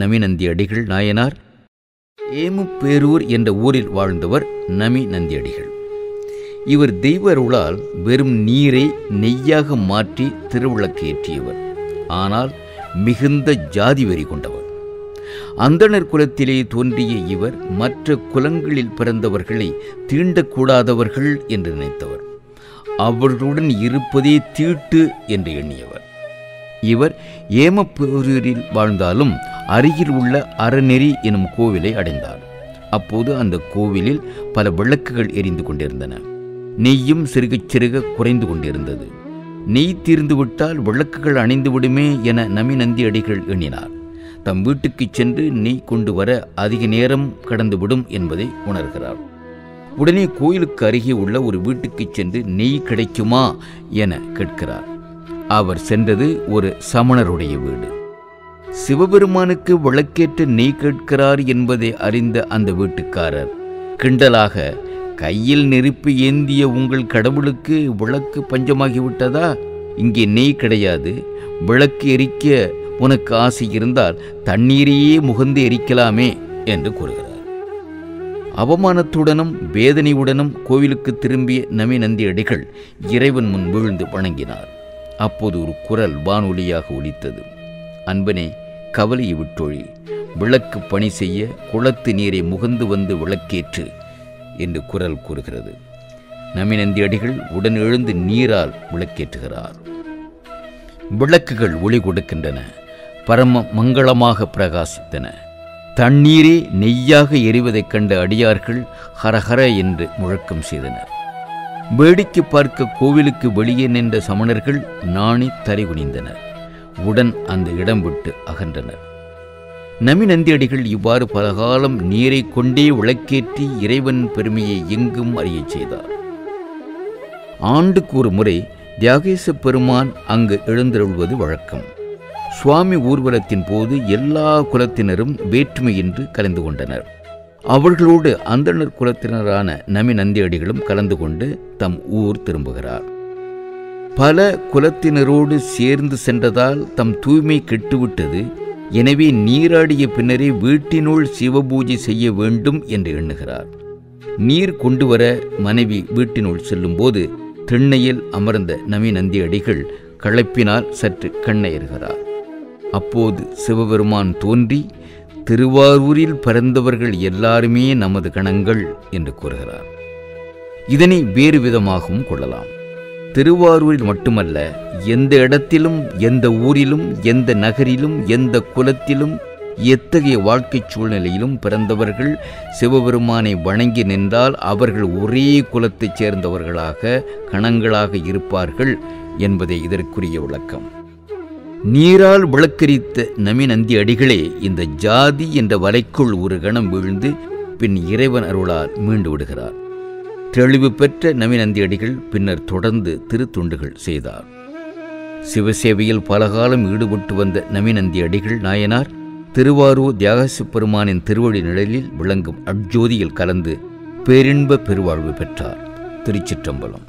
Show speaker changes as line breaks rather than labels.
நமிநந்தி அடிகள் நாயனார். ஏமுப்பேரூர் என்ற ஊரில் வாழ்ந்தவர் நமி நந்தியடிகள் இவர் தெய்வ அருளால் வெறும் நீரை நெய்யாக மாற்றி திருவிளக்கு ஏற்றியவர். ஆனால் மிகுந்த ஜாதி வெறி கொண்டவர். அந்தணர் குலத்திலே தோன்றிய இவர் மற்ற குலங்களில் பிறந்தவர்களை தீண்டக்கூடாதவர்கள் என்று நினைத்தவர். அவர்களுடன் இருப்பதே தீட்டு என்று எண்ணியவர். இவர் ஏமப்பூரில் வாழ்ந்தாலும் அருகில் உள்ள அறநெறி எனும் கோவிலை அடைந்தார். அப்போது அந்த கோவிலில் பல விளக்குகள் எரிந்து கொண்டிருந்தன. நெய்யும் சிறுகச் சிறுக குறைந்து கொண்டிருந்தது. நெய் தீர்ந்துவிட்டால் விளக்குகள் அணைந்துவிடுமே என நமி நந்தி அடிகள் எண்ணினார். தம் வீட்டுக்குச் சென்று நெய் கொண்டு வர அதிக நேரம் கடந்துவிடும் என்பதை உணர்கிறார். உடனே கோயிலுக்கு அருகே உள்ள ஒரு வீட்டுக்குச் சென்று நெய் கிடைக்குமா என கேட்கிறார். அவர் சென்றது ஒரு சமணருடைய வீடு. சிவபெருமானுக்கு விளக்கேற்ற நெய் கேட்கிறார் என்பதை அறிந்த அந்த வீட்டுக்காரர் கிண்டலாக கையில் நெருப்பு ஏந்திய உங்கள் கடவுளுக்கு விளக்கு பஞ்சமாகிவிட்டதா? இங்கே நெய் கிடையாது. விளக்கு எரிக்க உனக்கு ஆசை இருந்தால் தண்ணீரையே முகந்து எரிக்கலாமே என்று கூறுகிறார். அவமானத்துடனும் வேதனையுடனும் கோவிலுக்கு திரும்பிய நமி நந்தி அடிகள் இறைவன் முன் வீழ்ந்து வணங்கினார். அப்போது ஒரு குரல் வானொலியாக ஒலித்தது. அன்பனே கவலையை விட்டொழி விளக்கு பணி செய்ய குளத்து நீரை முகந்து வந்து விளக்கேற்று என்று குரல் கூறுகிறது. நமிநந்தி அடிகள் உடன் எழுந்து நீரால் விளக்கேற்றுகிறார். விளக்குகள் ஒளி கொடுக்கின்றன பரம மங்களமாக பிரகாசித்தன. தண்ணீரே நெய்யாக எரிவதைக் கண்ட அடியார்கள் ஹரஹர என்று முழக்கம் செய்தனர். வேடிக்கை பார்க்க கோவிலுக்கு வெளியே நின்ற சமணர்கள் நாணி தலை குனிந்தனர். உடன் அந்த இடம் விட்டு அகன்றனர். நமி நந்தியடிகள் இவ்வாறு பலகாலம் நீரை கொண்டே விளக்கேற்றி இறைவன் பெருமையை எங்கும் அறியச் செய்தார். ஆண்டுக்கு ஒரு முறை தியாகேச பெருமான் அங்கு எழுந்தருள்வது வழக்கம். சுவாமி ஊர்வலத்தின் போது எல்லா குலத்தினரும் வேற்றுமையின்றி கலந்து கொண்டனர். அவர்களோடு அந்தணர் குலத்தினரான நமி நந்தியடிகளும் கலந்து கொண்டு தம் ஊர் திரும்புகிறார். பல குலத்தினரோடு சேர்ந்து சென்றதால் தம் தூய்மை கெட்டுவிட்டது. எனவே நீராடிய பின்னரே வீட்டினுள் சிவபூஜை செய்ய வேண்டும் என்று எண்ணுகிறார். நீர் கொண்டு வர மனைவி வீட்டினுள் செல்லும்போது திண்ணையில் அமர்ந்த நமி நந்தி அடிகள் களைப்பினால் சற்று கண்ணயறுகிறார் அப்போது சிவபெருமான் தோன்றி திருவாரூரில் பிறந்தவர்கள் எல்லாருமே நமது கணங்கள் என்று கூறுகிறார். இதனை வேறு விதமாகவும் கொள்ளலாம். திருவாரூரில் மட்டுமல்ல எந்த இடத்திலும் எந்த ஊரிலும் எந்த நகரிலும் எந்த குலத்திலும் எத்தகைய வாழ்க்கைச் சூழ்நிலையிலும் பிறந்தவர்கள் சிவபெருமானை வணங்கி நின்றால் அவர்கள் ஒரே குலத்தைச் சேர்ந்தவர்களாக கணங்களாக இருப்பார்கள் என்பதே இதற்குரிய விளக்கம். நீரால் விளக்கரித்த நமிநந்தி அடிகளே இந்த ஜாதி என்ற வலைக்குள் ஒரு கணம் வீழ்ந்து பின் இறைவன் அருளால் மீண்டு விடுகிறார். தெளிவு பெற்ற நமி அடிகள் பின்னர் தொடர்ந்து திருத்துண்டுகள் செய்தார். சிவசேவையில் பலகாலம் ஈடுபட்டு வந்த நமி அடிகள் நாயனார் திருவாரூர் தியாகசு பெருமானின் திருவடி நிழலில் விளங்கும் அட்ஜோதியில் கலந்து பேரின்ப பெருவாழ்வு பெற்றார். திருச்சிற்றம்பலம்.